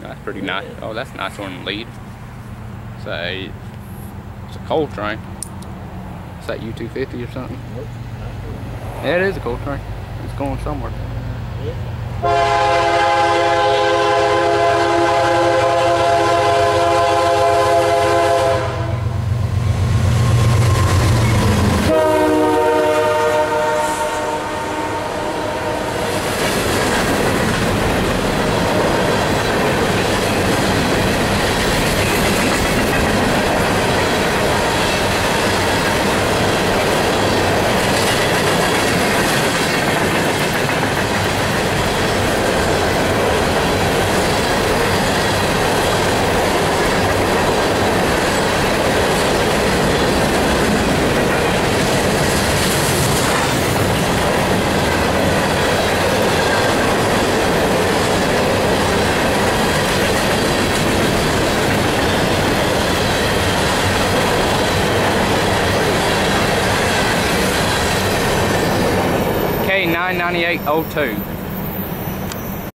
That's pretty nice. Oh, that's nice one lead. It's a, it's a coal train. Is that U-250 or something? Nope. Yeah, it is a coal train. It's going somewhere. Uh, K99802.